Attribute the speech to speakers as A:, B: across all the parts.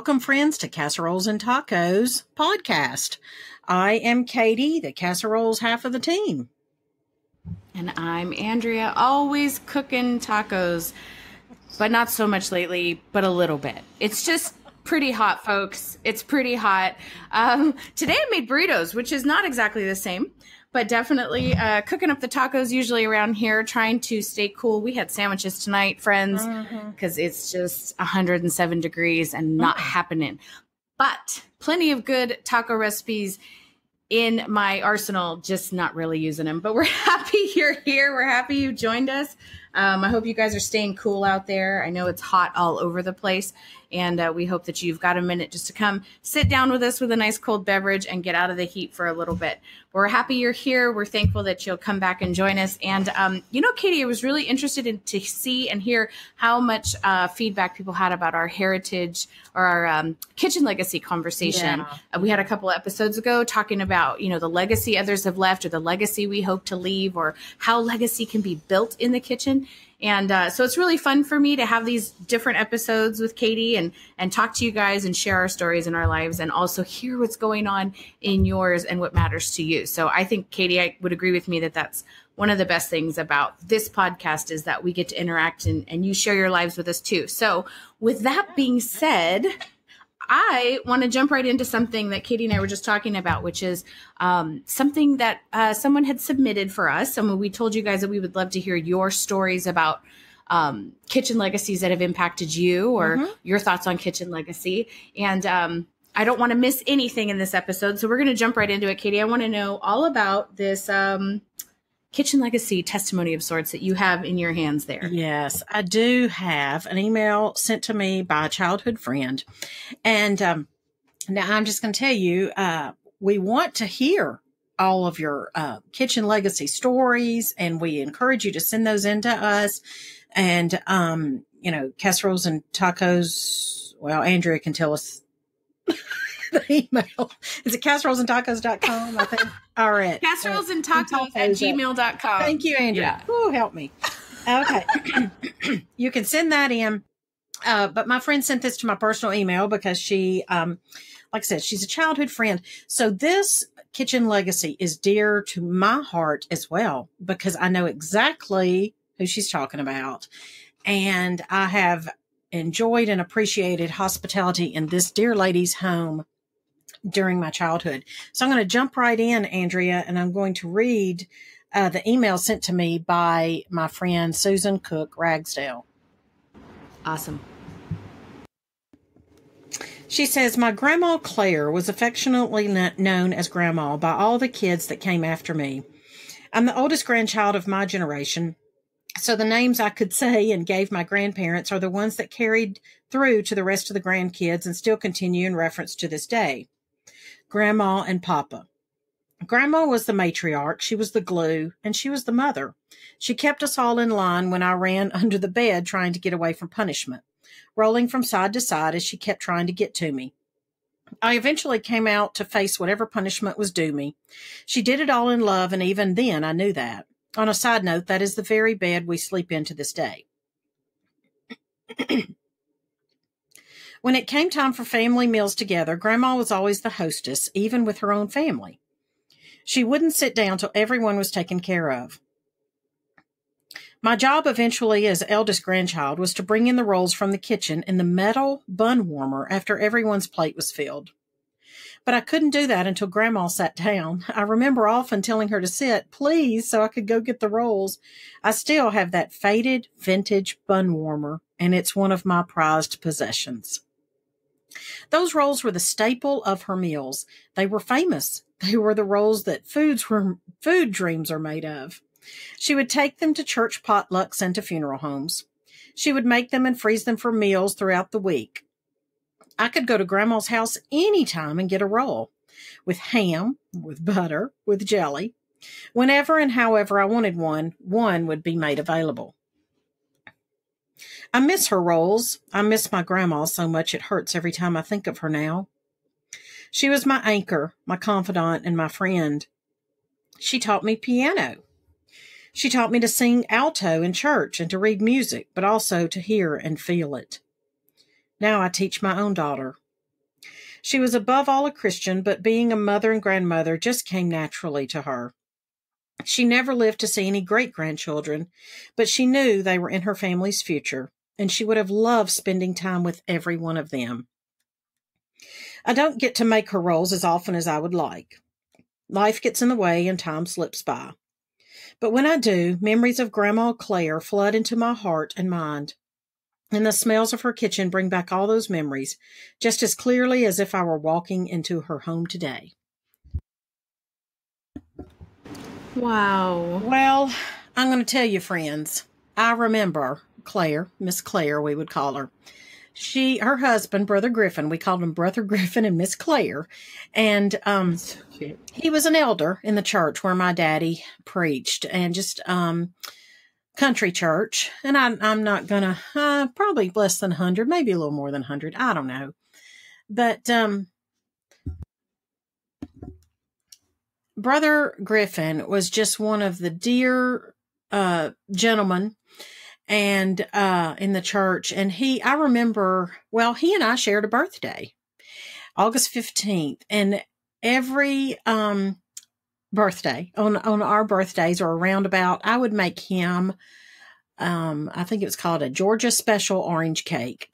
A: Welcome, friends, to Casseroles and Tacos podcast. I am Katie, the casseroles half of the team.
B: And I'm Andrea, always cooking tacos, but not so much lately, but a little bit. It's just pretty hot, folks. It's pretty hot. Um, today I made burritos, which is not exactly the same but definitely uh, cooking up the tacos usually around here, trying to stay cool. We had sandwiches tonight, friends, because mm-hmm. it's just 107 degrees and not mm-hmm. happening. But plenty of good taco recipes in my arsenal, just not really using them. But we're happy you're here. We're happy you joined us. Um, I hope you guys are staying cool out there. I know it's hot all over the place. And uh, we hope that you've got a minute just to come sit down with us with a nice cold beverage and get out of the heat for a little bit. We're happy you're here. We're thankful that you'll come back and join us. And, um, you know, Katie, I was really interested in to see and hear how much uh, feedback people had about our heritage or our um, kitchen legacy conversation. Yeah. Uh, we had a couple episodes ago talking about, you know, the legacy others have left or the legacy we hope to leave or how legacy can be built in the kitchen. And uh, so it's really fun for me to have these different episodes with Katie and and talk to you guys and share our stories in our lives and also hear what's going on in yours and what matters to you. So I think Katie, I would agree with me that that's one of the best things about this podcast is that we get to interact and, and you share your lives with us too. So with that being said, I want to jump right into something that Katie and I were just talking about, which is um, something that uh, someone had submitted for us. And we told you guys that we would love to hear your stories about um, kitchen legacies that have impacted you or mm-hmm. your thoughts on kitchen legacy. And um, I don't want to miss anything in this episode. So we're going to jump right into it, Katie. I want to know all about this um, kitchen legacy testimony of sorts that you have in your hands there.
A: Yes, I do have an email sent to me by a childhood friend. And um, now I'm just going to tell you, uh, we want to hear all of your uh, kitchen legacy stories, and we encourage you to send those in to us. And, um, you know, casseroles and tacos. Well, Andrea can tell us the email. Is it casserolesandtacos.com? I think. All right.
B: Casseroles and tacos at gmail.com.
A: Thank you, Andrea. Yeah. Ooh, help me. Okay. you can send that in. Uh, but my friend sent this to my personal email because she, um, like I said, she's a childhood friend. So this kitchen legacy is dear to my heart as well because I know exactly who she's talking about. And I have enjoyed and appreciated hospitality in this dear lady's home during my childhood. So I'm going to jump right in, Andrea, and I'm going to read uh, the email sent to me by my friend Susan Cook Ragsdale.
B: Awesome.
A: She says, My grandma Claire was affectionately known as Grandma by all the kids that came after me. I'm the oldest grandchild of my generation, so the names I could say and gave my grandparents are the ones that carried through to the rest of the grandkids and still continue in reference to this day. Grandma and Papa. Grandma was the matriarch, she was the glue, and she was the mother. She kept us all in line when I ran under the bed trying to get away from punishment, rolling from side to side as she kept trying to get to me. I eventually came out to face whatever punishment was due me. She did it all in love, and even then I knew that. On a side note, that is the very bed we sleep in to this day. When it came time for family meals together, Grandma was always the hostess, even with her own family. She wouldn't sit down till everyone was taken care of. My job eventually as eldest grandchild was to bring in the rolls from the kitchen in the metal bun warmer after everyone's plate was filled. But I couldn't do that until Grandma sat down. I remember often telling her to sit, please, so I could go get the rolls. I still have that faded vintage bun warmer, and it's one of my prized possessions. Those rolls were the staple of her meals. They were famous. They were the rolls that foods were food dreams are made of. She would take them to church potlucks and to funeral homes. She would make them and freeze them for meals throughout the week. I could go to grandma's house any time and get a roll with ham, with butter, with jelly. Whenever and however I wanted one, one would be made available. I miss her rolls. I miss my grandma so much it hurts every time I think of her now. She was my anchor, my confidant, and my friend. She taught me piano. She taught me to sing alto in church and to read music, but also to hear and feel it. Now I teach my own daughter. She was above all a Christian, but being a mother and grandmother just came naturally to her. She never lived to see any great grandchildren, but she knew they were in her family's future, and she would have loved spending time with every one of them. I don't get to make her rolls as often as I would like. Life gets in the way and time slips by. But when I do, memories of Grandma Claire flood into my heart and mind. And the smells of her kitchen bring back all those memories just as clearly as if I were walking into her home today.
B: Wow.
A: Well, I'm going to tell you, friends, I remember Claire, Miss Claire, we would call her. She, her husband, Brother Griffin, we called him Brother Griffin and Miss Claire. And um, so he was an elder in the church where my daddy preached and just um, country church. And I, I'm not to, uh, probably less than 100, maybe a little more than 100. I don't know. But um, Brother Griffin was just one of the dear uh, gentlemen and uh, in the church. And he, I remember, well, he and I shared a birthday, August 15th. And every um, birthday on, on our birthdays or around about, I would make him, um, I think it was called a Georgia special orange cake.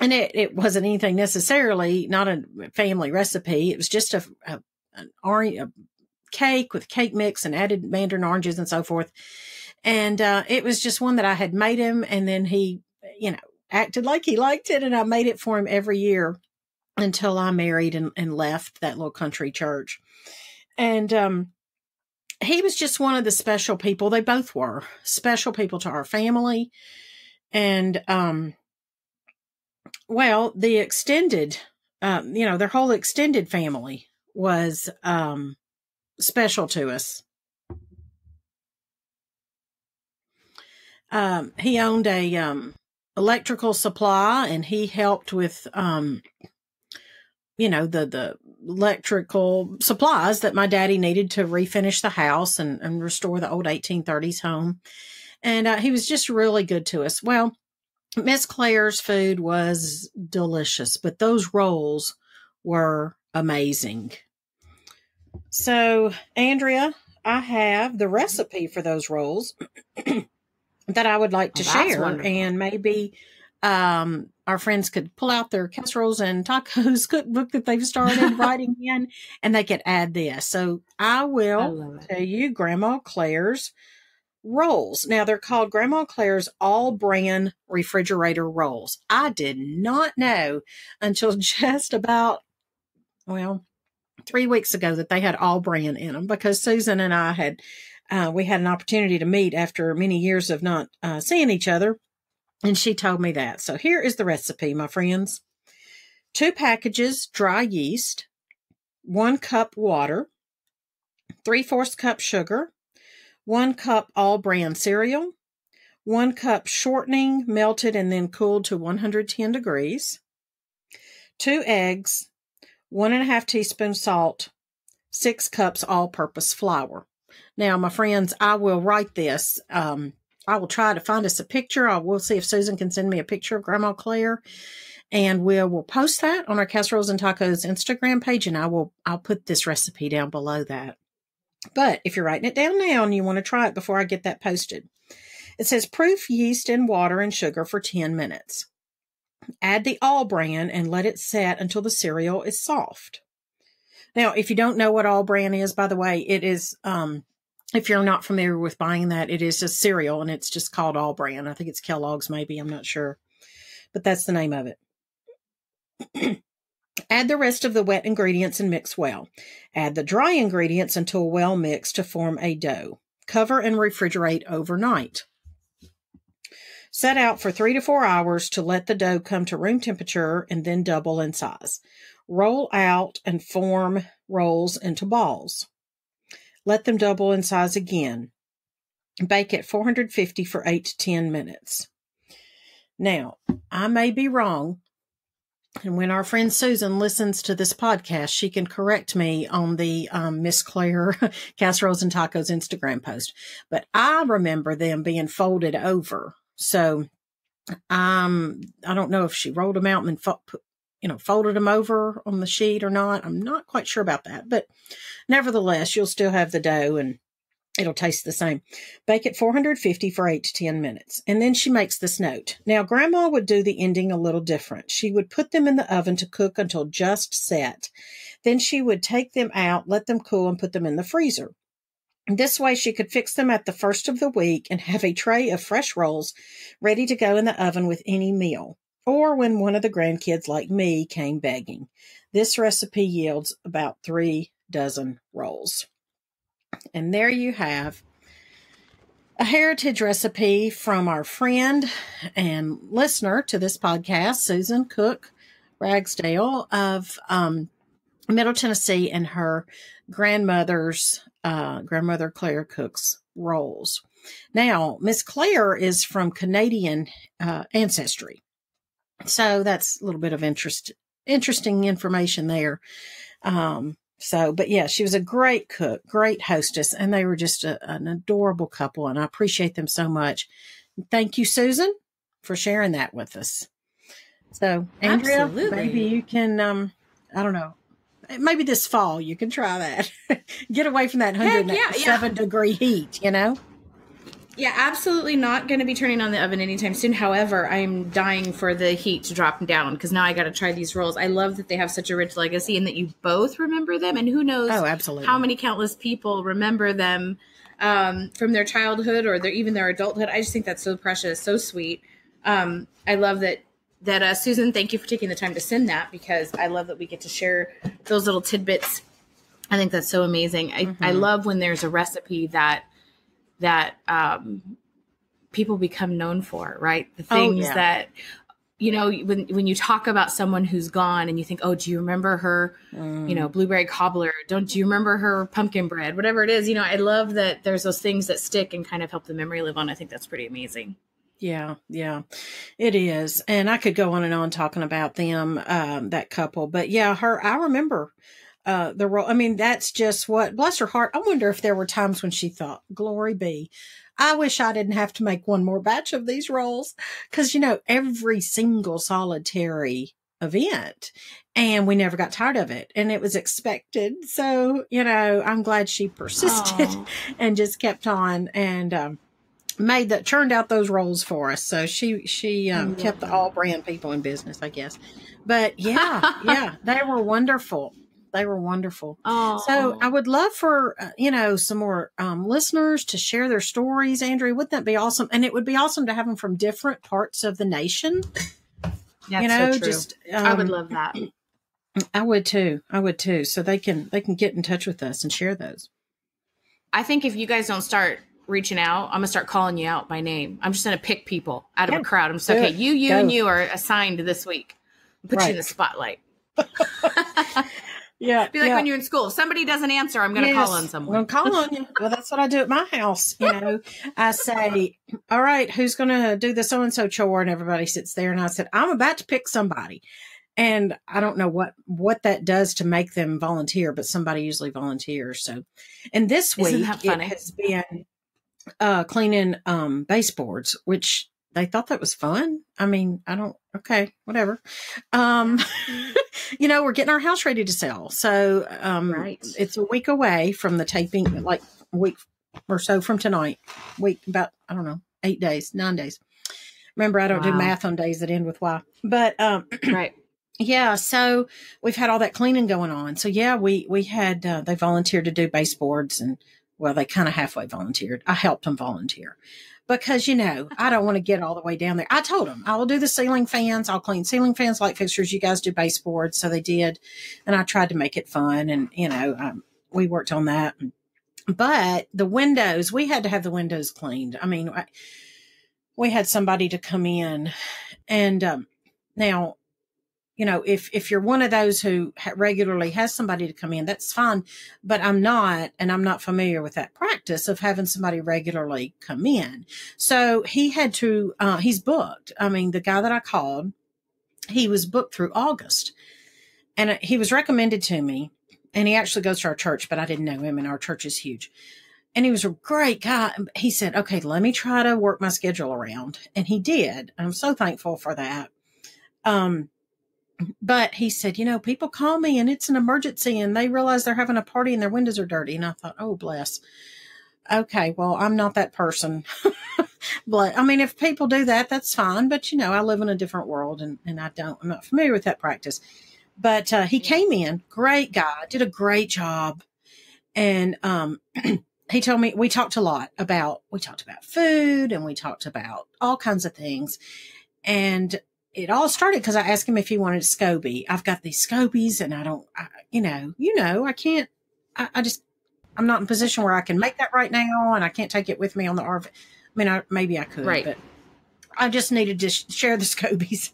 A: And it, it wasn't anything necessarily, not a family recipe. It was just a, a an orange, a cake with cake mix and added mandarin oranges and so forth. And uh, it was just one that I had made him, and then he, you know, acted like he liked it, and I made it for him every year until I married and, and left that little country church. And um, he was just one of the special people. They both were special people to our family. And, um, well, the extended, uh, you know, their whole extended family was um, special to us. Um, he owned a um, electrical supply, and he helped with, um, you know, the the electrical supplies that my daddy needed to refinish the house and, and restore the old 1830s home. And uh, he was just really good to us. Well, Miss Claire's food was delicious, but those rolls were amazing. So, Andrea, I have the recipe for those rolls that I would like to oh, share, wonderful. and maybe um, our friends could pull out their casseroles and tacos cookbook that they've started writing in, and they could add this. So I will I tell you Grandma Claire's rolls. Now they're called Grandma Claire's All Bran Refrigerator Rolls. I did not know until just about well three weeks ago that they had all bran in them because Susan and I had uh, we had an opportunity to meet after many years of not uh, seeing each other, and she told me that. So here is the recipe, my friends: two packages dry yeast, one cup water, three fourths cup sugar, one cup all bran cereal, one cup shortening melted and then cooled to 110 degrees, two eggs, one and a half teaspoons salt, six cups all purpose flour. Now, my friends, I will write this. Um, I will try to find us a picture. I will see if Susan can send me a picture of Grandma Claire and we'll we'll post that on our casseroles and tacos Instagram page and I will I'll put this recipe down below that. But if you're writing it down now and you want to try it before I get that posted, it says proof yeast in water and sugar for 10 minutes. Add the all bran and let it set until the cereal is soft. Now, if you don't know what all bran is, by the way, it is, um, if you're not familiar with buying that, it is a cereal and it's just called all bran. I think it's Kellogg's, maybe. I'm not sure. But that's the name of it. Add the rest of the wet ingredients and mix well. Add the dry ingredients until well mixed to form a dough. Cover and refrigerate overnight. Set out for three to four hours to let the dough come to room temperature and then double in size. Roll out and form rolls into balls. Let them double in size again. Bake at 450 for 8 to 10 minutes. Now, I may be wrong, and when our friend Susan listens to this podcast, she can correct me on the um, Miss Claire Casseroles and Tacos Instagram post. But I remember them being folded over so um, I don't know if she rolled them out and then fo- you know, folded them over on the sheet or not. I'm not quite sure about that, but nevertheless, you'll still have the dough and it'll taste the same. Bake at 450 for 8 to 10 minutes. And then she makes this note. Now, grandma would do the ending a little different. She would put them in the oven to cook until just set. Then she would take them out, let them cool, and put them in the freezer. This way, she could fix them at the first of the week and have a tray of fresh rolls ready to go in the oven with any meal, or when one of the grandkids like me came begging. This recipe yields about three dozen rolls. And there you have a heritage recipe from our friend and listener to this podcast, Susan Cook Ragsdale of um, Middle Tennessee, and her grandmother's uh, grandmother Claire Cook's rolls. Now, Miss Claire is from Canadian uh, ancestry, so that's a little bit of interest, interesting information there. Um, so, but yeah, she was a great cook, great hostess, and they were just a, an adorable couple, and I appreciate them so much. Thank you, Susan, for sharing that with us. So, Andrea, Absolutely. maybe you can, um, I don't know, maybe this fall you can try that. Get away from that 107 yeah, yeah. degree heat, you know?
B: Yeah, absolutely not going to be turning on the oven anytime soon. However, I'm dying for the heat to drop down because now I got to try these rolls. I love that they have such a rich legacy and that you both remember them. And who knows
A: oh, absolutely.
B: how many countless people remember them um, from their childhood or their, even their adulthood. I just think that's so precious, so sweet. Um, I love that that uh, Susan, thank you for taking the time to send that because I love that we get to share those little tidbits. I think that's so amazing. I, mm-hmm. I love when there's a recipe that that um, people become known for, right? The oh, things oh, yeah. that you know when when you talk about someone who's gone and you think, oh, do you remember her? Mm. You know, mm. blueberry cobbler. Don't do you remember her pumpkin bread? Whatever it is, you know, I love that there's those things that stick and kind of help the memory live on. I think that's pretty amazing.
A: Yeah, yeah, it is. And I could go on and on talking about them, um, that couple. But yeah, her, I remember uh, the role. I mean, that's just what, bless her heart. I wonder if there were times when she thought, glory be. I wish I didn't have to make one more batch of these rolls. Cause you know, every single solitary event and we never got tired of it and it was expected. So, you know, I'm glad she persisted Aww. and just kept on. And, um, made that churned out those rolls for us. So she she um, kept the all bran people in business, I guess. But yeah, yeah, they were wonderful. They were wonderful. Oh. So I would love for uh, you know some more um, listeners to share their stories. Andrea, wouldn't that be awesome? And it would be awesome to have them from different parts of the nation.
B: That's you know, so just um, I would love that.
A: I would too. I would too. So they can they can get in touch with us and share those.
B: I think if you guys don't start reaching out, I'm gonna start calling you out by name. I'm just gonna pick people out of yeah, a crowd. I'm just okay, you, you, Go. and you are assigned this week. Put right. you in the spotlight.
A: yeah,
B: be like
A: yeah.
B: when you're in school. If somebody doesn't answer, I'm gonna yes, call on someone.
A: I'm call on you. Well, that's what I do at my house. You know, I say, "All right, who's gonna do the so and so chore?" And everybody sits there, and I said, "I'm about to pick somebody." and I don't know what what that does to make them volunteer, but somebody usually volunteers. So, and this week it has been uh, cleaning um, baseboards, which they thought that was fun. I mean, I don't, okay, whatever. Um, you know, we're getting our house ready to sell. So, um, right. it's a week away from the taping, like a week or so from tonight, week about, I don't know, eight days, nine days. Remember, I don't wow. do math on days that end with Y, but, um,
B: right.
A: Yeah, so we've had all that cleaning going on. So yeah, we we had uh, they volunteered to do baseboards and well, they kind of halfway volunteered. I helped them volunteer because, you know, I don't want to get all the way down there. I told them I'll do the ceiling fans. I'll clean ceiling fans, light fixtures. You guys do baseboards. So they did. And I tried to make it fun. And, you know, um, we worked on that. But the windows, we had to have the windows cleaned. I mean, I, we had somebody to come in and, um, now you know, if, if you're one of those who regularly has somebody to come in, that's fine. But I'm not, and I'm not familiar with that practice of having somebody regularly come in. So he had to, uh, he's booked. I mean, the guy that I called, he was booked through August and he was recommended to me and he actually goes to our church, but I didn't know him and our church is huge. And he was a great guy. He said, okay, let me try to work my schedule around. And he did. I'm so thankful for that. Um, but he said, you know, people call me and it's an emergency and they realize they're having a party and their windows are dirty. And I thought, oh, bless. Okay, well, I'm not that person. but I mean, if people do that, that's fine. But you know, I live in a different world and, and I don't, I'm not familiar with that practice. But uh, he came in, great guy, did a great job. And um, he told me, we talked a lot about, we talked about food and we talked about all kinds of things. And it all started because I asked him if he wanted a SCOBY. I've got these SCOBYs and I don't, I, you know, you know, I can't, I, I, just, I'm not in a position where I can make that right now and I can't take it with me on the RV. I mean, I, maybe I could, right. but I just needed to sh- share the SCOBYs.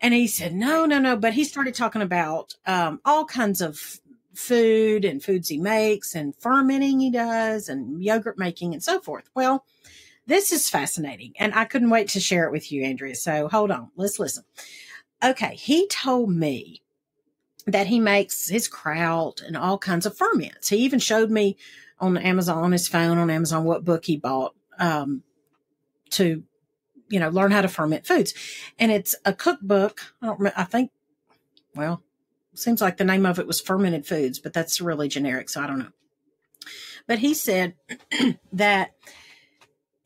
A: And he said, no, no, no. But he started talking about um, all kinds of food and foods he makes and fermenting he does and yogurt making and so forth. Well, this is fascinating. And I couldn't wait to share it with you, Andrea. So hold on. Let's listen. Okay. He told me that he makes his kraut and all kinds of ferments. He even showed me on Amazon, on his phone, on Amazon, what book he bought um, to, you know, learn how to ferment foods. And it's a cookbook. I don't remember, I think, well, seems like the name of it was Fermented Foods, but that's really generic. So I don't know. But he said that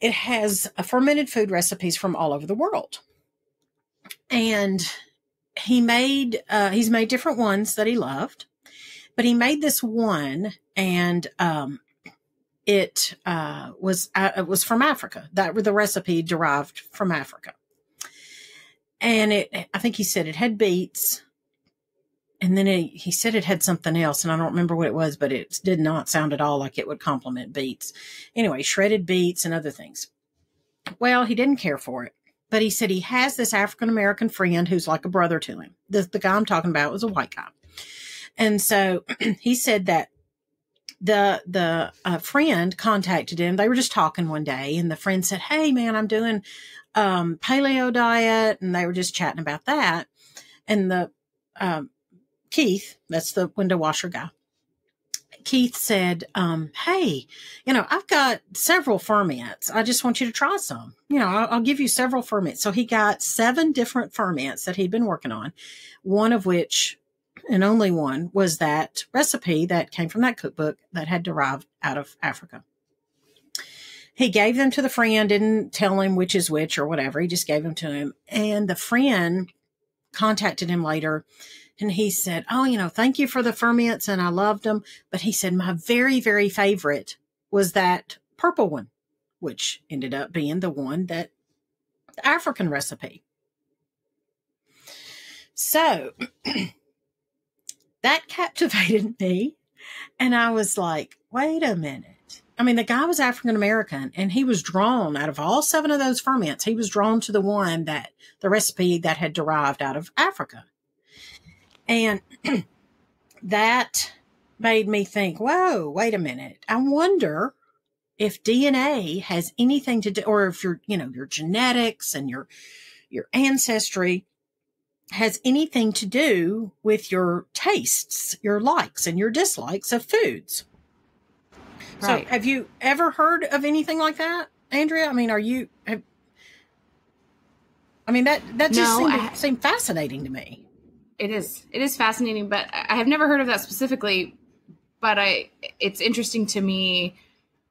A: it has fermented food recipes from all over the world. And he made, uh, he's made different ones that he loved, but he made this one and, um, it uh, was uh, it was from Africa. That the recipe derived from Africa, and it I think he said it had beets, and then he, he said it had something else, and I don't remember what it was, but it did not sound at all like it would complement beets. Anyway, shredded beets and other things. Well, he didn't care for it, but he said he has this African American friend who's like a brother to him. The, the guy I'm talking about was a white guy. And so he said that the the uh, friend contacted him. They were just talking one day, and the friend said, "Hey, man, I'm doing um, paleo diet," and they were just chatting about that. And the um, Keith, that's the window washer guy. Keith said, um, Hey, you know, I've got several ferments. I just want you to try some. You know, I'll, I'll, give you several ferments. So he got seven different ferments that he'd been working on, one of which, and only one, was that recipe that came from that cookbook that had derived out of Africa. He gave them to the friend, didn't tell him which is which or whatever. He just gave them to him. And the friend contacted him later and he said, Oh, you know, thank you for the ferments and I loved them. But he said, my very, very favorite was that purple one, which ended up being the one that the African recipe. So that captivated me. And I was like, wait a minute. I mean, the guy was African American and he was drawn out of all seven of those ferments. He was drawn to the one that the recipe that had derived out of Africa. And that made me think, whoa, wait a minute. I wonder if DNA has anything to do, or if your, you know, your genetics and your, your ancestry has anything to do with your tastes, your likes and your dislikes of foods. Right. So have you ever heard of anything like that, Andrea? I mean, are you, have, I mean, that, that just no, seemed, I, seemed fascinating to me
B: it is. It is fascinating but i have never heard of that specifically but i it's interesting to me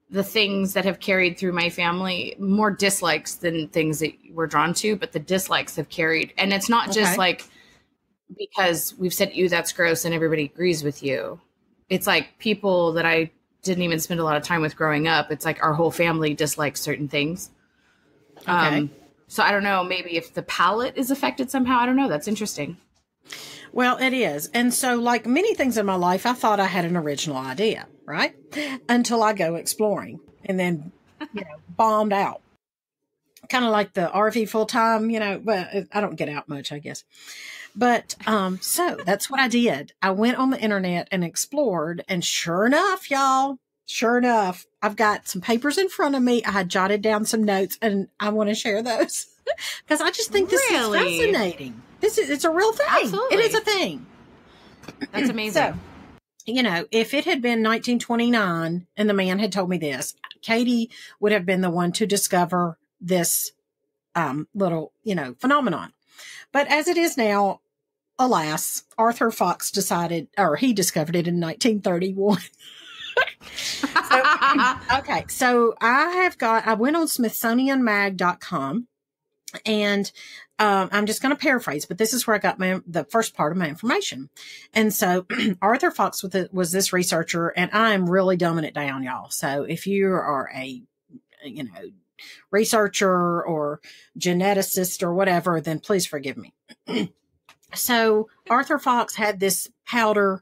B: the things that have carried through my family more dislikes than things that we're drawn to but the dislikes have carried. And it's not just like because we've said you that's gross and everybody agrees with you. It's like people that i didn't even spend a lot of time with growing up it's like our whole family dislikes certain things. Okay. um so i don't know maybe if the palate is affected somehow i don't know that's interesting
A: well, it is. And so, like many things in my life, I thought I had an original idea, right? Until I go exploring and then, you know, bombed out. Kind of like the RV full time, you know, but I don't get out much, I guess. But um, so that's what I did. I went on the internet and explored, and sure enough, y'all, sure enough, I've got some papers in front of me. I had jotted down some notes, and I want to share those because I just think this really? is fascinating. This is it's a real thing. Absolutely. It is a thing.
B: That's amazing. so,
A: you know, if it had been 1929 and the man had told me this, Katie would have been the one to discover this um, little, you know, phenomenon. But as it is now, alas, Arthur Fox decided, or he discovered it in 1931. so, okay, so I have got, I went on SmithsonianMag.com and um, I'm just going to paraphrase, but this is where I got my the first part of my information. And so Arthur Fox was, the, was this researcher, and I'm really dumbing it down, y'all. So if you are a you know researcher or geneticist or whatever, then please forgive me. so Arthur Fox had this powder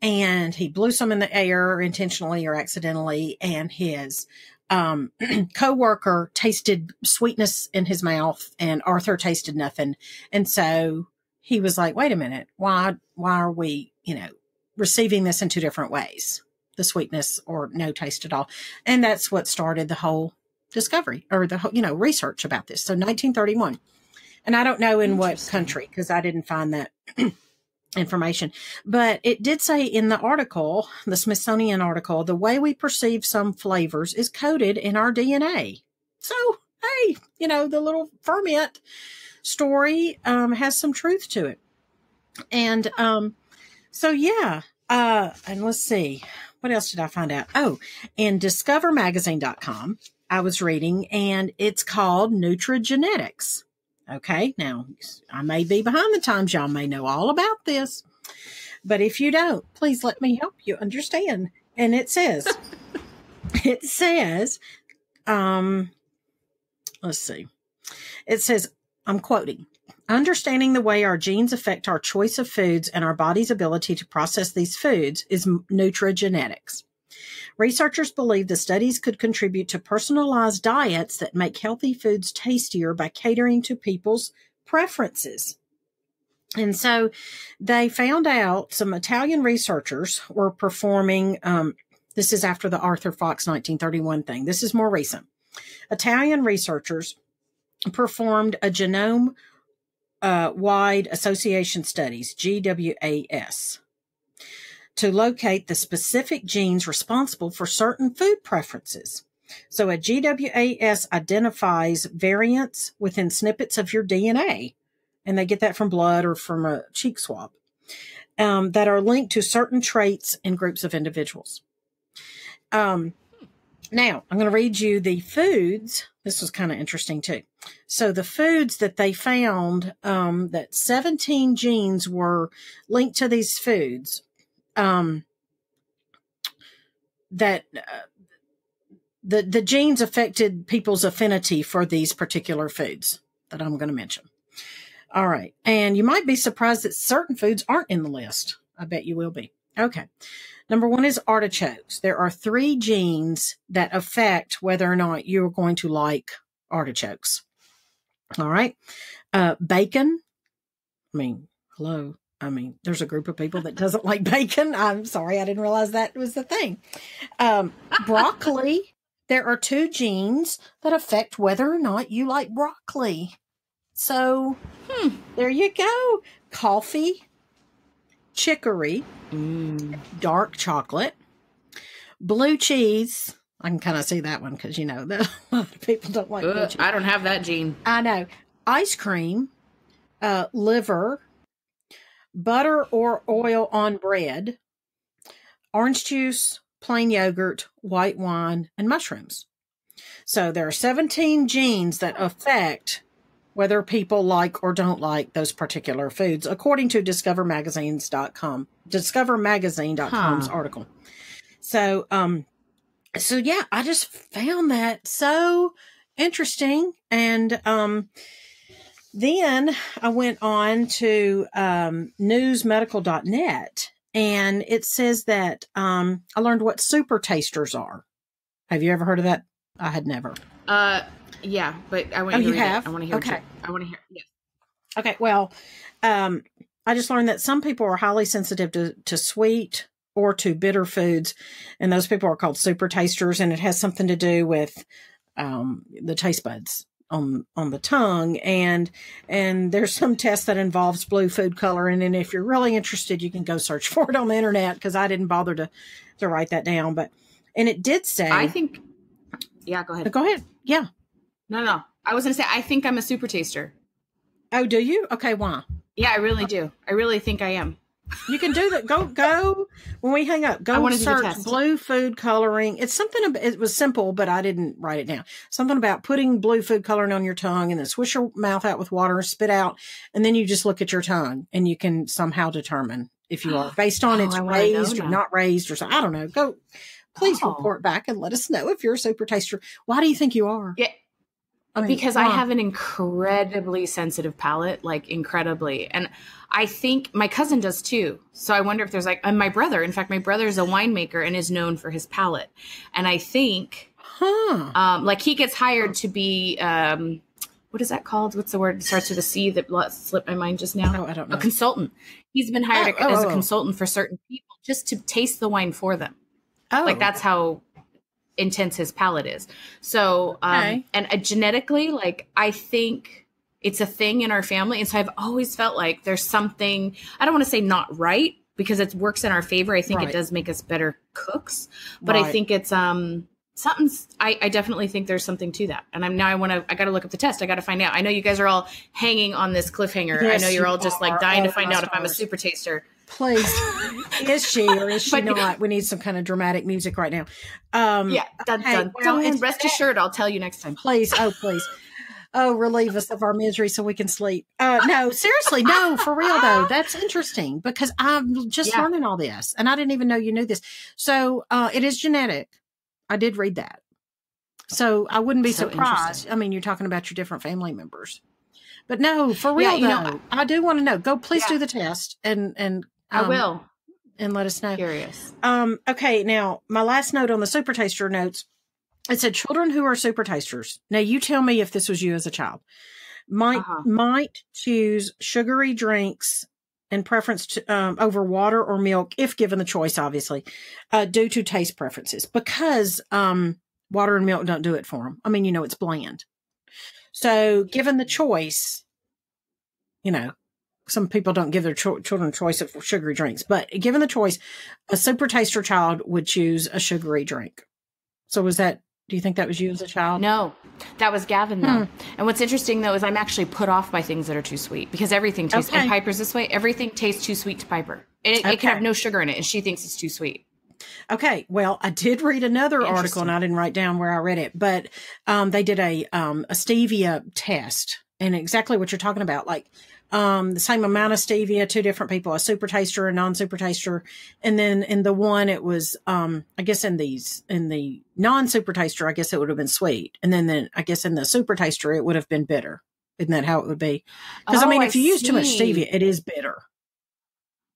A: and he blew some in the air intentionally or accidentally and his um, co-worker tasted sweetness in his mouth and Arthur tasted nothing. And so he was like, wait a minute, why, why are we, you know, receiving this in two different ways? The sweetness or no taste at all. And that's what started the whole discovery or the, whole, you know, research about this. So 1931. And I don't know in what country because I didn't find that information. But it did say in the article, the Smithsonian article, the way we perceive some flavors is coded in our DNA. So, hey, you know, the little ferment story um, has some truth to it. And um, so, yeah. Uh, and let's see, what else did I find out? Oh, in discovermagazine.com, I was reading, and it's called Nutrigenetics. Okay. Now, I may be behind the times. Y'all may know all about this. But if you don't, please let me help you understand. And it says, it says, um, let's see. It says, I'm quoting, understanding the way our genes affect our choice of foods and our body's ability to process these foods is nutrigenetics. Researchers believe the studies could contribute to personalized diets that make healthy foods tastier by catering to people's preferences. And so they found out some Italian researchers were performing, um, this is after the Arthur Fox 1931 thing. This is more recent. Italian researchers performed a genome uh, wide association studies, GWAS, to locate the specific genes responsible for certain food preferences. So a GWAS identifies variants within snippets of your DNA, and they get that from blood or from a cheek swab, um, that are linked to certain traits in groups of individuals. Um, now, I'm going to read you the foods. This was kind of interesting too. So, the foods that they found um, that 17 genes were linked to these foods um, that uh, the the genes affected people's affinity for these particular foods that I'm going to mention. All right, and you might be surprised that certain foods aren't in the list. I bet you will be. Okay. Number one is artichokes. There are three genes that affect whether or not you're going to like artichokes. All right. Uh, bacon. I mean, hello. I mean, there's a group of people that doesn't like bacon. I'm sorry, I didn't realize that was the thing. Um, broccoli. There are two genes that affect whether or not you like broccoli. So, hmm, there you go. Coffee, chicory, mm. dark chocolate, blue cheese. I can kind of see that one because you know the, a lot of people don't like.
B: Uh, I don't have that gene.
A: I know. Ice cream, uh, liver, butter or oil on bread, orange juice, plain yogurt, white wine, and mushrooms. So there are 17 genes that affect whether people like or don't like those particular foods, according to discovermagazines.com, discovermagazine.com's huh. article. So, um, so yeah, I just found that so interesting. And, um, then I went on to um, newsmedical.net and it says that um, I learned what super tasters are. Have you ever heard of that? I had never.
B: Uh, yeah, but I want to oh,
A: hear you have?
B: It. I want to hear. Okay, I want to hear. Yes.
A: Okay. Well, um, I just learned that some people are highly sensitive to to sweet or to bitter foods, and those people are called super tasters, and it has something to do with um, the taste buds on on the tongue. And and there's some test that involves blue food coloring. And if you're really interested you can go search for it on the internet because i didn't bother to to write that down. But and it did say
B: i think yeah go ahead.
A: Go ahead. Yeah.
B: No no. I was gonna say i think i'm a super taster.
A: Oh do you? Okay why?
B: Yeah, I really do. I really think I am.
A: You can do that. Go, go. When we hang up, go search blue food coloring. It's something. It was simple, but I didn't write it down. Something about putting blue food coloring on your tongue, and then swish your mouth out with water, spit out, and then you just look at your tongue, and you can somehow determine if you are based on
B: Oh,
A: it's
B: I wanna know
A: raised or not raised or so. I don't know. Go. Please
B: Oh.
A: report back and let us know if you're a super taster. Why do you think you are?
B: Yeah,
A: Mean,
B: because I have an incredibly sensitive palate, like incredibly. And I think my cousin does too. So I wonder if there's like, and my brother, in fact, my brother is a winemaker and is known for his palate. And I think,
A: Huh.
B: um, like he gets hired to be, um, what is that called? What's the word? It starts with a C that slipped my mind just now.
A: Oh, I don't know.
B: A consultant. He's been hired
A: Oh, oh,
B: as a
A: oh.
B: consultant for certain people just to taste the wine for them.
A: oh,
B: Like that's how intense his palate is. So, um,
A: Okay.
B: and uh, genetically, like I think it's a thing in our family, and so I've always felt like there's something. I don't want to say not right because it works in our favor. I think
A: Right.
B: it does make us better cooks, but I think it's um something's. I, I definitely think there's something to that, and I'm now I want to. I got to look up the test. I got to find out. I know you guys are all hanging on this cliffhanger.
A: Yes,
B: I know you're
A: you
B: all just
A: are.
B: like dying to
A: Oh,
B: find out if I'm a super taster.
A: Please. is she or is she
B: But-
A: not? We need some kind of dramatic music right now. Um,
B: Yeah,
A: okay,
B: dun,
A: well, and-
B: rest assured, I'll tell you next time.
A: Please. Oh, please. Oh, relieve us of our misery so we can sleep. Uh, no, seriously, no, for real though. That's interesting because I'm just
B: Yeah.
A: learning all this and I didn't even know you knew this. So, uh, it is genetic. I did read that. So I wouldn't be
B: So
A: surprised. I mean, you're talking about your different family members, but no, for real
B: Yeah, you know,
A: though. I do want to know. Go, please
B: Yeah.
A: do the test and and
B: I
A: um,
B: will.
A: and let us know.
B: Curious.
A: Um, okay, now my last note on the super taster notes, it said children who are super tasters. Now you tell me if this was you as a child. Might
B: Uh-huh.
A: might choose sugary drinks in preference to um, over water or milk if given the choice, obviously, uh, due to taste preferences. Because um, water and milk don't do it for them. I mean, you know, it's bland. So, given the choice, you know, some people don't give their cho- children a choice of sugary drinks, but given the choice, a super taster child would choose a sugary drink. So, was that? Do you think that was you as a child?
B: No, that was Gavin though. And what's interesting though is I'm actually put off by things that are too sweet because everything tastes.
A: Okay.
B: And Piper's this way. Everything tastes too sweet to Piper. It, it can have no sugar in it, and she thinks it's too sweet.
A: Okay, well, I did read another article, and I didn't write down where I read it, but um, they did a um, a stevia test, and exactly what you're talking about, like um, the same amount of stevia, two different people, a super taster, a non super taster, and then in the one it was, um, I guess in these in the non super taster, I guess it would have been sweet, and then then I guess in the super taster it would have been bitter. Isn't that how it would be? Because I
B: Oh,
A: mean,
B: I
A: if you use too much stevia, it is bitter.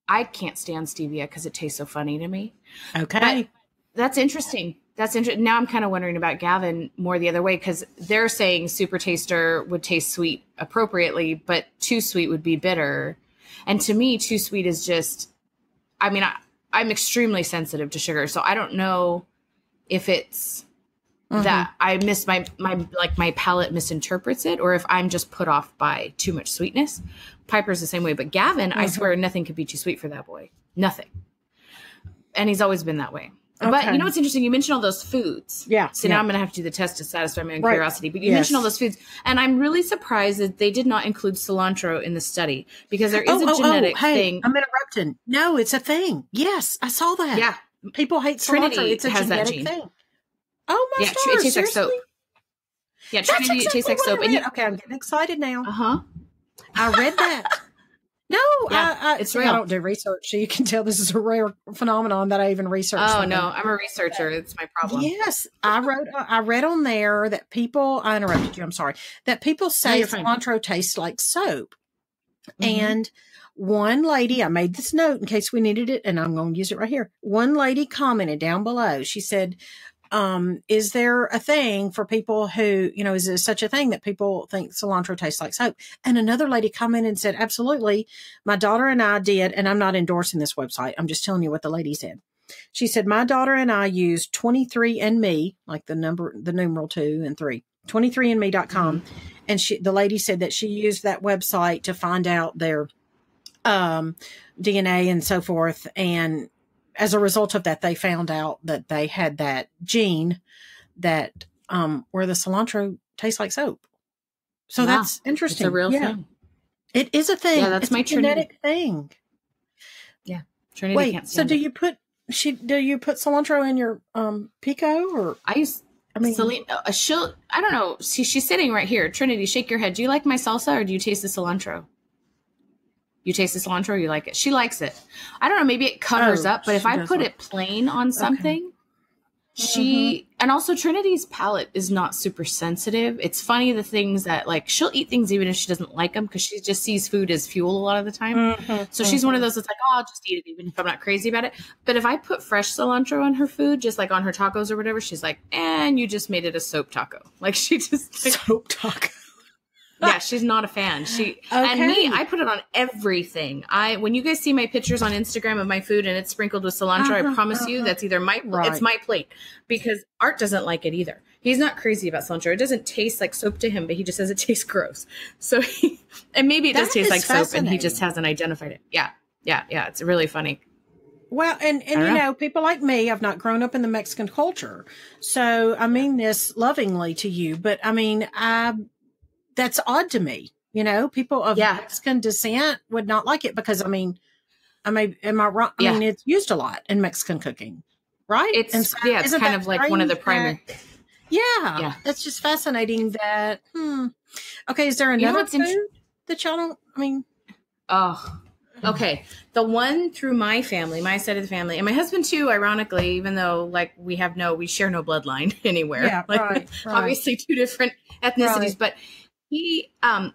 B: I can't stand stevia because it tastes so funny to me.
A: Okay,
B: That's interesting. That's interesting. Now I'm kind of wondering about Gavin more the other way because they're saying super taster would taste sweet appropriately, but too sweet would be bitter. And to me, too sweet is just, I mean, I, I'm extremely sensitive to sugar. So I don't know if it's
A: Mhm.
B: that I miss my, my, like my palate misinterprets it or if I'm just put off by too much sweetness. Piper's the same way, but Gavin, I
A: Mhm.
B: swear nothing could be too sweet for that boy. Nothing. And he's always been that way. But you know what's interesting? You mentioned all those foods.
A: Yeah,
B: So
A: yeah.
B: now I'm going to have to do the test to satisfy my own
A: Right.
B: curiosity. But you
A: Yes.
B: mentioned all those foods, and I'm really surprised that they did not include cilantro in the study because there is a genetic
A: hey,
B: thing.
A: I'm interrupting. No, it's a thing. Yes, I saw that.
B: yeah,
A: People hate cilantro.
B: Trinity
A: it's a
B: has that
A: genetic
B: gene.
A: thing. Oh my
B: yeah.
A: stars!
B: It tastes like soap. Yeah, Trinity
A: exactly
B: it tastes like soap. And you,
A: okay, I'm getting excited now.
B: uh huh.
A: I read that. No,
B: Yeah,
A: I, I,
B: it's
A: see, I don't do research, so you can tell this is a rare phenomenon that I even researched.
B: Oh
A: something.
B: no, I'm a researcher. It's my problem.
A: Yes, I wrote. I read on there that people. I interrupted you. I'm sorry. That people say cilantro tastes like soap,
B: Mhm.
A: and one lady. I made this note in case we needed it, and I'm going to use it right here. One lady commented down below. She said, um, "Is there a thing for people who, you know, is there such a thing that people think cilantro tastes like soap?" And another lady commented and said, "Absolutely. My daughter and I did, and I'm not endorsing this website. I'm just telling you what the lady said." She said, My daughter and I use 23andMe, like the number, the numeral two and three, 23andme.com. And she, the lady said that she used that website to find out their um, DNA and so forth. And as a result of that, they found out that they had that gene that um, where the cilantro tastes like soap. So
B: Wow.
A: that's
B: It's
A: interesting.
B: a real
A: Yeah.
B: thing.
A: It is a thing.
B: Yeah, that's
A: it's
B: my
A: genetic thing.
B: Yeah, Trinity
A: Wait,
B: can't
A: so do
B: it.
A: you put she do you put cilantro in your um pico or
B: I use
A: I mean
B: Celine. Uh, she'll. I don't know. See, she's sitting right here. Trinity, shake your head. Do you like my salsa or do you taste the cilantro? You taste the cilantro. You like it. She likes it. I don't know. Maybe it covers
A: Oh,
B: up. But if I put
A: like-
B: it plain on something, she and also Trinity's palate is not super sensitive. It's funny the things that like she'll eat things even if she doesn't like them because she just sees food as fuel a lot of the time.
A: Mhm,
B: So she's one of those that's like, oh, I'll just eat it even if I'm not crazy about it. But if I put fresh cilantro on her food, just like on her tacos or whatever, she's like, and you just made it a soap taco. Like she just, like,
A: soap taco.
B: Yeah, she's not a fan. She and me, I put it on everything. I when you guys see my pictures on Instagram of my food and it's sprinkled with cilantro, I
A: Uh-huh,
B: promise you
A: uh-huh.
B: that's either my
A: Right.
B: it's my plate because Art doesn't like it either. He's not crazy about cilantro. It doesn't taste like soap to him, but he just says it tastes gross. So he, and maybe it does taste like soap and he just hasn't identified it. Yeah. Yeah, yeah, it's really funny.
A: Well, and and you
B: don't
A: know, people like me, I've not grown up in the Mexican culture, so I mean this lovingly to you, but I mean, I that's odd to me. You know, people of
B: Yeah.
A: Mexican descent would not like it because I mean, I mean, am I wrong? I
B: Yeah.
A: mean, it's used a lot in Mexican cooking, right?
B: It's
A: And so
B: yeah, it's kind of like one of the primary.
A: that- yeah,
B: Yeah.
A: that's just fascinating. That hmm. Okay, is there another
B: what's int-
A: food that y'all don't? I mean,
B: Oh, okay. The one through my family, my side of the family, and my husband too. Ironically, even though like we have no, we share no bloodline anywhere.
A: Yeah,
B: like,
A: right, right.
B: Obviously, two different ethnicities,
A: Right.
B: but he, um,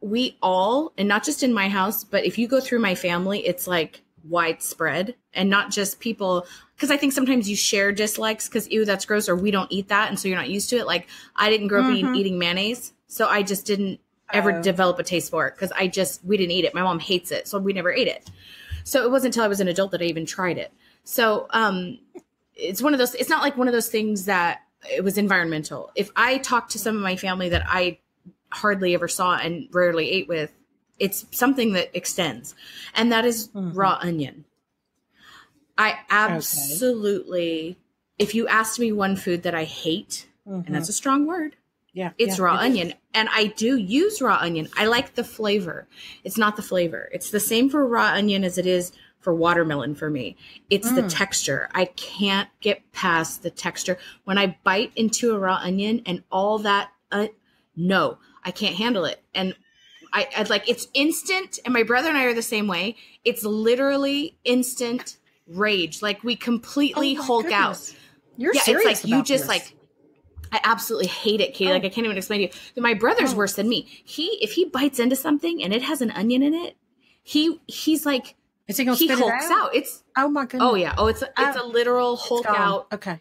B: we all, and not just in my house, but if you go through my family, it's like widespread, and not just people. Because I think sometimes you share dislikes because ew, that's gross, or we don't eat that, and so you're not used to it. Like I didn't grow up eating,
A: Mhm.
B: eating mayonnaise, so I just didn't ever
A: Oh.
B: develop a taste for it because I just we didn't eat it. My mom hates it, so we never ate it. So it wasn't until I was an adult that I even tried it. So um, it's one of those. It's not like one of those things that it was environmental. If I talk to some of my family that I hardly ever saw and rarely ate with, it's something that extends, and that is
A: Mhm.
B: raw onion. I absolutely. If you asked me one food that I hate,
A: mhm.
B: and that's a strong word,
A: yeah,
B: it's
A: yeah,
B: raw
A: it is.
B: onion. And I do use raw onion. I like the flavor. It's not the flavor. It's the same for raw onion as it is for watermelon for me. It's the
A: Mm.
B: texture. I can't get past the texture. When I bite into a raw onion and all that, uh, no, I can't handle it. And I, I'd like it's instant. And my brother and I are the same way. It's literally instant rage. Like we completely
A: Oh
B: Hulk out.
A: You're
B: yeah,
A: serious
B: it's like you just
A: this.
B: like I absolutely hate it, Katie.
A: Oh.
B: Like I oh. can't even explain to you. My brother's
A: Oh.
B: worse than me. He if he bites into something and it has an onion in it, he he's like
A: Is he to
B: he
A: spit
B: hulks
A: it out?
B: out. It's
A: Oh my goodness!
B: oh yeah, oh it's a, it's oh. a
A: Oh.
B: literal
A: It's
B: Hulk out.
A: Okay.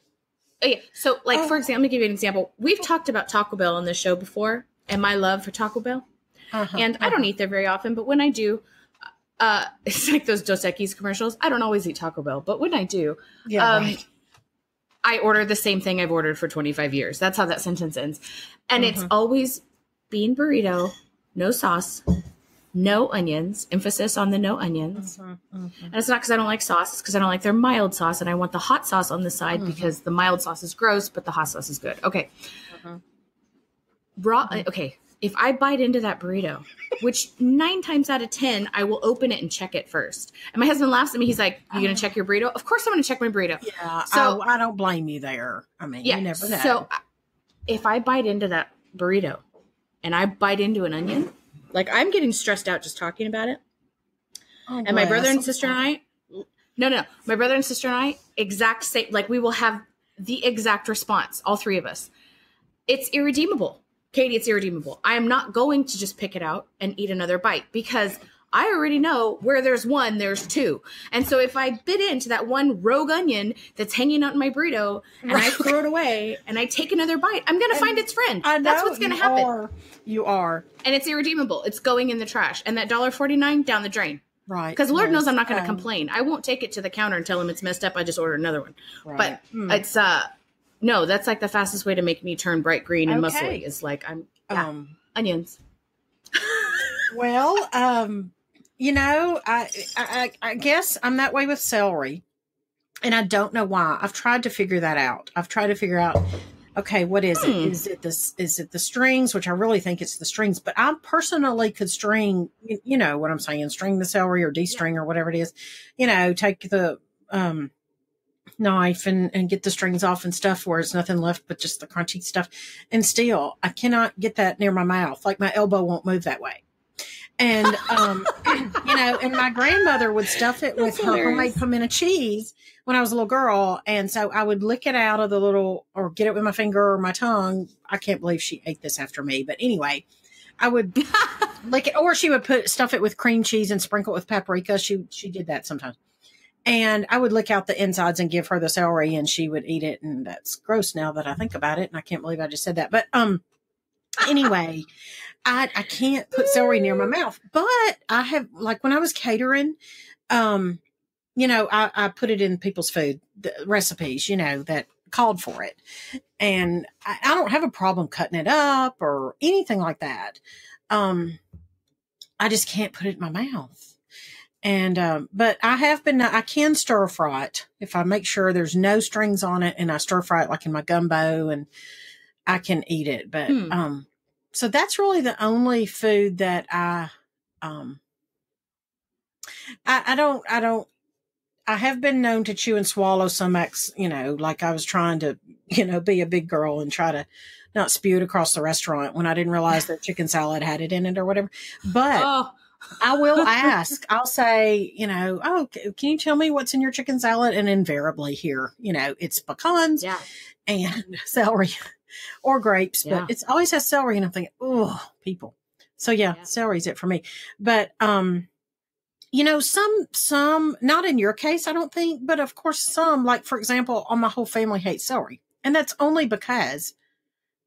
B: Oh, yeah. So like
A: Oh.
B: for example, let me give you an example. We've talked about Taco Bell on this show before, and my love for Taco Bell.
A: Uh-huh.
B: And I don't eat there very often, but when I do, uh, it's like those Dos Equis commercials. I don't always eat Taco Bell, but when I do,
A: Yeah.
B: um,
A: right.
B: I order the same thing I've ordered for 25 years. That's how that sentence ends. And it's
A: Mhm.
B: always bean burrito, no sauce, no onions, emphasis on the no onions.
A: Mhm, mhm.
B: And it's not because I don't like sauce, it's because I don't like their mild sauce and I want the hot sauce on the side because the mild sauce is gross, but the hot sauce is good. Okay. Raw, mm-hmm. okay. If I bite into that burrito, which nine times out of 10, I will open it and check it first. And my husband laughs at me. He's like, You going to uh-huh. check your burrito? Of course I'm to check my burrito.
A: Yeah.
B: So-
A: I, I don't blame you there. I mean,
B: Yeah.
A: you never know.
B: So uh, if I bite into that burrito and I bite into an onion, like I'm getting stressed out just talking about it.
A: Oh,
B: And my brother and sister and I, no, no, my brother and sister and I, exact same, like we will have the exact response, all three of us. It's irredeemable. Katie, it's irredeemable. I am not going to just pick it out and eat another bite because I already know where there's one, there's two. And so if I bit into that one rogue onion that's hanging out in my burrito and I throw it away and I take another bite, I'm going to find its friend. That's what's going to happen.
A: Are. You are
B: And it's irredeemable. It's going in the trash. And that $1.49 down the drain.
A: right.
B: Because Lord knows I'm not going to
A: Um,
B: complain. I won't take it to the counter and tell him it's messed up. I just order another one.
A: right.
B: But
A: Hmm.
B: it's uh no, that's like the fastest way to make me turn bright green and
A: Okay.
B: muscly is like I'm yeah,
A: um.
B: onions.
A: Well, um, you know, I, I I guess I'm that way with celery, and I don't know why. I've tried to figure that out. I've tried to figure out. okay, what is
B: Hmm.
A: it? Is it this? Is it the strings? Which I really think it's the strings, but I personally could string, you know what I'm saying, string the celery or de-string or whatever it is. You know, take the um knife and and get the strings off and stuff where it's nothing left but just the crunchy stuff. And still, I cannot get that near my mouth. Like my elbow won't move that way. And um, you know, and my grandmother would stuff it with her homemade pimento cheese when I was a little girl. And so I would lick it out of the little or get it with my finger or my tongue. I can't believe she ate this after me. But anyway, I would lick it or she would put stuff it with cream cheese and sprinkle it with paprika. She she did that sometimes. And I would lick out the insides and give her the celery and she would eat it. And that's gross now that I think about it. And I can't believe I just said that. But um anyway, I I can't put celery near my mouth. But I have like when I was catering, um, you know, I, I put it in people's food recipes, you know, that called for it. And I, I don't have a problem cutting it up or anything like that. Um, I just can't put it in my mouth. And, um, but I have been, I can stir fry it if I make sure there's no strings on it and I stir fry it like in my gumbo and I can eat it. But,
B: Hmm.
A: um, so that's really the only food that I, um, I, I don't, I don't, I have been known to chew and swallow some ex, you know, like I was trying to, you know, be a big girl and try to not spew it across the restaurant when I didn't realize that chicken salad had it in it or whatever. But
B: Oh,
A: I will ask. I'll say, you know, oh, can you tell me what's in your chicken salad? And invariably here, you know, it's pecans
B: yeah.
A: and celery or grapes,
B: Yeah.
A: but it's always has celery. And I'm thinking, oh, people. So yeah,
B: Yeah.
A: celery's it for me. But, um, you know, some, some, not in your case, I don't think, but of course some, like for example, all my whole family hates celery. And that's only because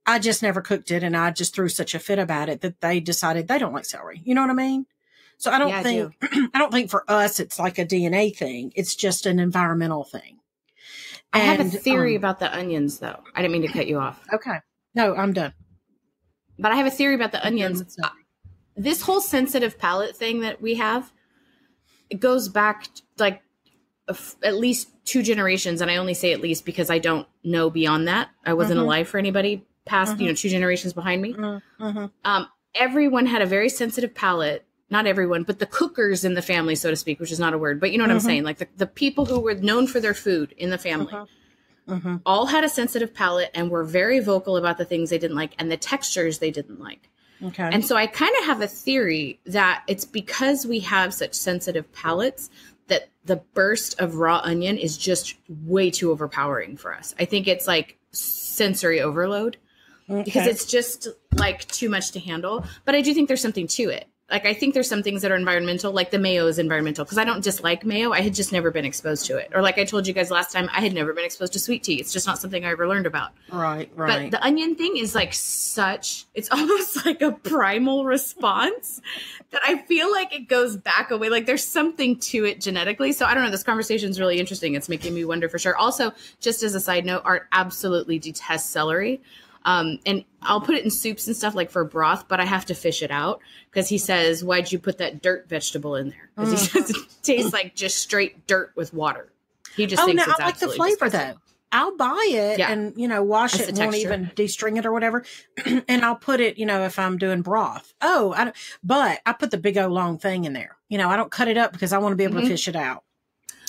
A: I just never cooked it and I just threw such a fit about it that they decided they don't like celery. You know what I mean? So I don't
B: Yeah, I
A: think, I don't think for us it's like a DNA thing. It's just an environmental thing.
B: I have a theory
A: um,
B: about the onions, though. I didn't mean to cut you off,
A: Okay. No, I'm done.
B: but I have a theory about the onions. This whole sensitive palate thing that we have, it goes back like at least two generations, and I only say at least because I don't know beyond that. I wasn't
A: Mhm.
B: alive for anybody past, you
A: Mhm.
B: know, two generations behind me.
A: Mm-hmm.
B: um, everyone had a very sensitive palate. Not everyone, but the cookers in the family, so to speak, which is not a word, but you know what I'm
A: Mhm.
B: saying? Like the, the people who were known for their food in the family
A: Mm-hmm. Mm-hmm.
B: all had a sensitive palate and were very vocal about the things they didn't like and the textures they didn't like.
A: Okay.
B: And so I kind of have a theory that it's because we have such sensitive palates that the burst of raw onion is just way too overpowering for us. I think it's like sensory overload because it's just like too much to handle. But I do think there's something to it. Like I think there's some things that are environmental, like the mayo is environmental because I don't dislike mayo. I had just never been exposed to it. Or like I told you guys last time, I had never been exposed to sweet tea. It's just not something I ever learned about.
A: right. right.
B: But the onion thing is like such it's almost like a primal response that I feel like it goes back away. Like there's something to it genetically. So I don't know. This conversation is really interesting. It's making me wonder for sure. Also, just as a side note, Art absolutely detests celery. Um, and I'll put it in soups and stuff like for broth, but I have to fish it out because he says, Why'd you put that dirt vegetable in there? Because he says it tastes like just straight dirt with water. He just
A: oh
B: thinks
A: no,
B: it's
A: I like the flavor
B: disgusting.
A: though. I'll buy it
B: Yeah.
A: and you know wash
B: It's
A: it and won't even de-string it or whatever, and I'll put it. You know, if I'm doing broth. Oh, I don't, but I put the big old long thing in there. You know, I don't cut it up because I want to be able
B: Mhm.
A: to fish it out.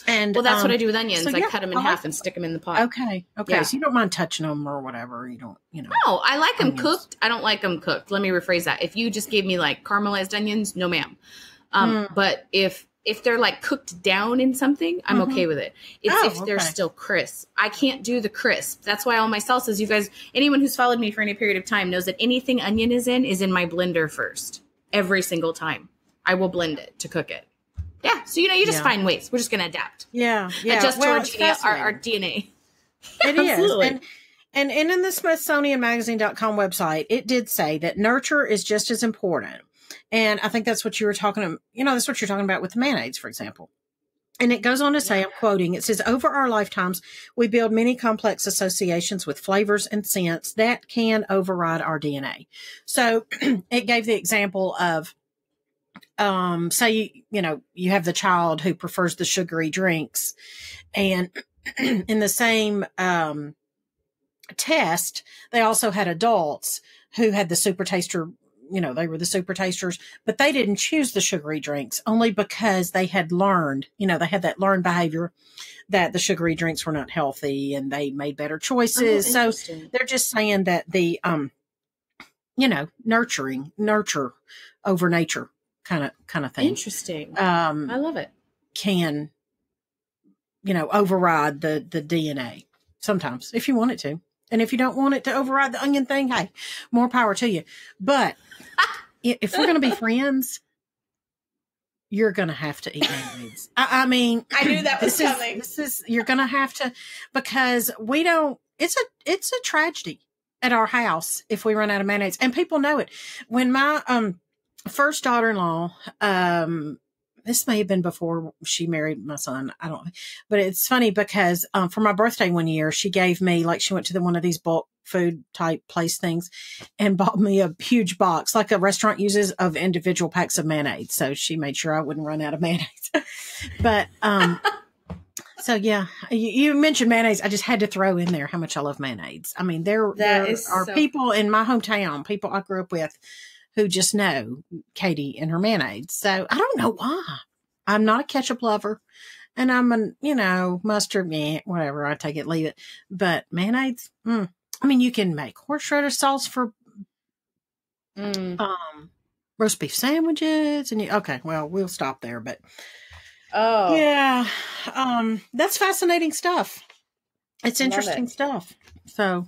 A: And
B: Well, that's
A: um,
B: what I do with onions.
A: so
B: I cut them in
A: I like
B: half and stick them in the pot.
A: Okay, okay.
B: Yeah.
A: So you don't mind touching them or whatever. You don't, you know.
B: No, I like them cooked. I don't like them cooked. Let me rephrase that. If you just gave me like caramelized onions, no ma'am. Um,
A: Mm.
B: But if if they're like cooked down in something, I'm
A: Mhm.
B: okay with it. It's
A: Oh,
B: if they're
A: okay.
B: still crisp. I can't do the crisp. That's why all my salsas, you guys, anyone who's followed me for any period of time knows that anything onion is in is in my blender first. Every single time. I will blend it to cook it. Yeah. So you know, you just
A: Yeah.
B: find ways. We're just gonna adapt.
A: Yeah, yeah.
B: Adjust
A: well,
B: to our, DNA, our, our. DNA.
A: It is. And, and and in the Smithsonianmagazine.com website, it did say that nurture is just as important. And I think that's what you were talking about. you know, that's what you're talking about with the mayonnaise, for example. And it goes on to say, I'm quoting, it says, over our lifetimes, we build many complex associations with flavors and scents that can override our DNA. So it gave the example of, um, say, you, you know, you have the child who prefers the sugary drinks and in the same, um, test, they also had adults who had the super taster. You know, they were the super tasters, but they didn't choose the sugary drinks only because they had learned, you know, they had that learned behavior that the sugary drinks were not healthy and they made better choices.
B: Oh,
A: so they're just saying that the, um, you know, nurturing, nurture over nature kind of, kind of thing.
B: Interesting.
A: Um,
B: I love it.
A: can, you know, override the, the DNA sometimes if you want it to. And if you don't want it to override the onion thing, hey, more power to you. But if we're going to be friends, you're going to have to eat mayonnaise. I, I mean,
B: I knew that was
A: this is-
B: coming.
A: this is you're going to have to because we don't. It's a it's a tragedy at our house if we run out of mayonnaise, and people know it. When my um first daughter-in-law um this may have been before she married my son. I don't. But it's funny because um, for my birthday one year, she gave me, like, she went to the, one of these bulk food type place things and bought me a huge box, like a restaurant uses, of individual packs of mayonnaise. So she made sure I wouldn't run out of mayonnaise. but, um, so yeah, you, you mentioned mayonnaise. I just had to throw in there how much I love mayonnaise. I mean, there,
B: That
A: there are
B: so-
A: people in my hometown, people I grew up with, who just know Katie and her mayonnaise. So I don't know why. I'm not a ketchup lover. And I'm a, you know, mustard, yeah, whatever. I take it, leave it. But mayonnaise, mm. I mean, you can make horseradish sauce for
B: Mm.
A: um roast beef sandwiches, and you, okay, well, we'll stop there. But
B: Oh,
A: yeah, um, that's fascinating stuff. It's interesting
B: it.
A: stuff. So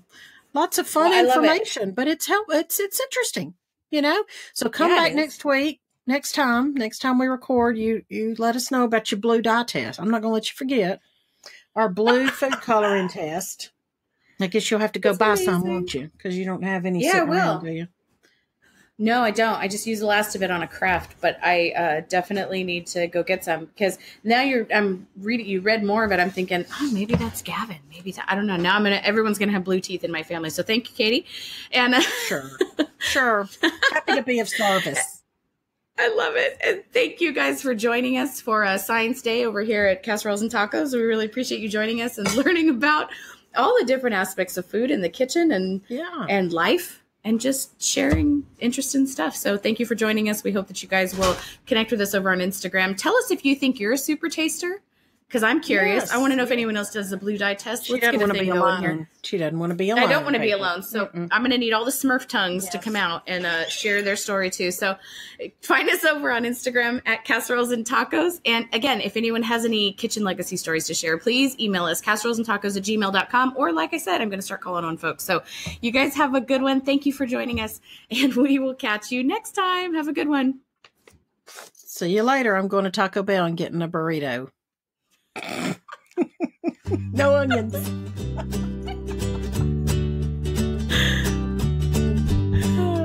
A: lots of fun
B: Well, I love it.
A: information, but it's help. It's it's interesting, you know. So come
B: Yeah,
A: back next week. Next time, next time we record, you you let us know about your blue dye test. I'm not going to let you forget our blue food coloring test. I guess you'll have to go
B: That's
A: buy some, won't you? Because you don't have any
B: Yeah, I
A: sitting around,
B: will.
A: do you?
B: No, I don't. I just use the last of it on a craft, but I uh, definitely need to go get some because now you're. I'm reading. You read more of it. I'm thinking, oh, maybe that's Gavin. Maybe that, I don't know. Now I'm gonna. Everyone's gonna have blue teeth in my family. So thank you, Katie. And uh,
A: Sure, sure. Happy to be of service.
B: I love it. And thank you guys for joining us for uh, Science Day over here at Casseroles and Tacos. We really appreciate you joining us and learning about all the different aspects of food in the kitchen and
A: Yeah.
B: and life and just sharing interesting stuff. So thank you for joining us. We hope that you guys will connect with us over on Instagram. Tell us if you think you're a super taster because I'm curious.
A: Yes.
B: I want to know if anyone else does the blue dye test.
A: She
B: Let's
A: doesn't
B: get a
A: want to
B: thing
A: be
B: going here.
A: alone. She doesn't want to be alone.
B: I don't want to be alone, so
A: Mm-mm.
B: I'm going to need all the Smurf tongues to come out and uh, share their story too. So find us over on Instagram at Casseroles and Tacos. And again, if anyone has any kitchen legacy stories to share, please email us casserolesandtacos at gmail.com. Or like I said, I'm going to start calling on folks. So you guys have a good one. Thank you for joining us, and we will catch you next time. Have a good one.
A: See you later. I'm going to Taco Bell and getting a burrito. no onions.